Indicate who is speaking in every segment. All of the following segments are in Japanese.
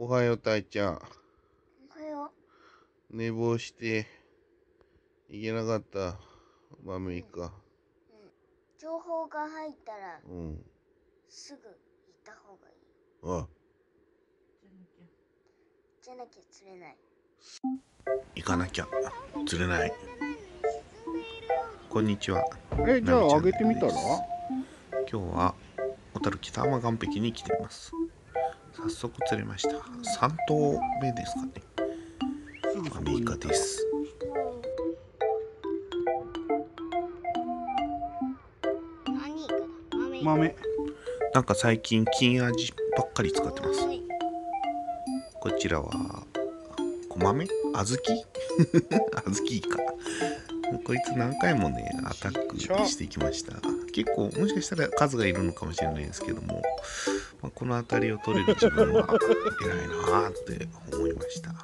Speaker 1: おはよう、たいちゃん。
Speaker 2: おはよ
Speaker 1: 寝坊して、いけなかった。マミか。
Speaker 2: う。情報が入ったら
Speaker 1: うん。
Speaker 2: すぐ行った方がいい。
Speaker 1: あ、
Speaker 2: じゃなきゃ釣れない。
Speaker 1: 行かなきゃ。釣れない。こんにちは。
Speaker 3: えじゃあ
Speaker 1: なみちゃん
Speaker 3: 上げてみたら？
Speaker 1: 今日は小樽北浜岸壁に来ています。早速釣れました。3頭目ですかね。アメリカです。
Speaker 2: な豆。
Speaker 3: 豆
Speaker 1: なんか最近金味ばっかり使ってます。
Speaker 2: 豆
Speaker 1: こちらは小豆？小豆？小豆かこいつ何回もねアタックしてきました結構もしかしたら数がいるのかもしれないですけども、まあ、この辺りを取れる自分は偉いなーって思いました。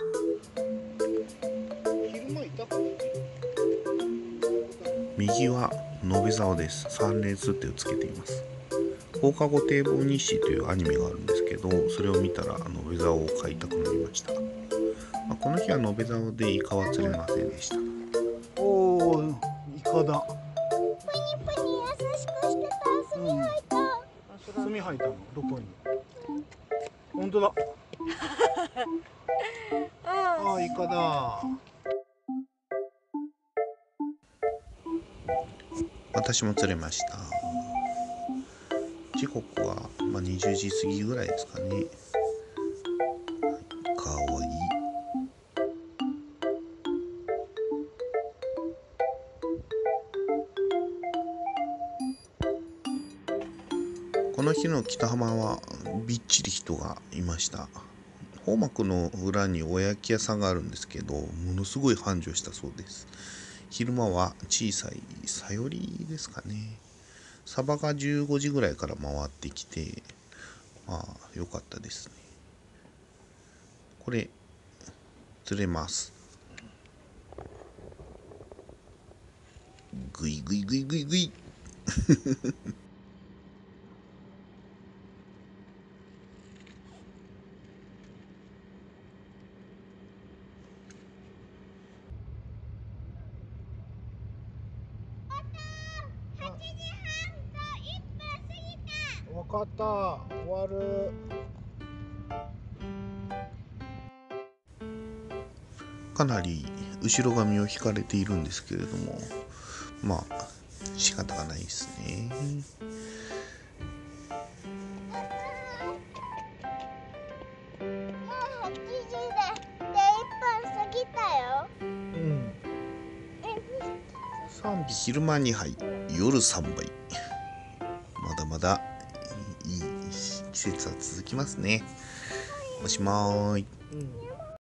Speaker 1: 右は延べ沢です。三連数手をつけています。放課後堤防日誌というアニメがあるんですけどそれを見たら延べ沢を買いたくなりました、まあ、この日は延べ沢でイカは釣れませんでした。
Speaker 3: おおイカだ。炭吐いたのどこに？本当だ。ああイカだ。
Speaker 1: 私も釣れました。時刻は、まあ、20時過ぎぐらいですかねこの日の北浜はびっちり人がいました。方幕の裏におやき屋さんがあるんですけどものすごい繁盛したそうです。昼間は小さいさよりですかね。サバが15時ぐらいから回ってきてまあ良かったですね。これ釣れます。ぐいぐいぐいぐいぐい
Speaker 3: わかった終わる。
Speaker 1: かなり後ろ髪を引かれているんですけれどもまあ仕方がないですね。
Speaker 2: もう8時で、で、1分過ぎたよ。
Speaker 3: うん。3匹
Speaker 1: 昼間2杯夜3杯。まだまだいい季節は続きますね。おしまーい
Speaker 3: うん。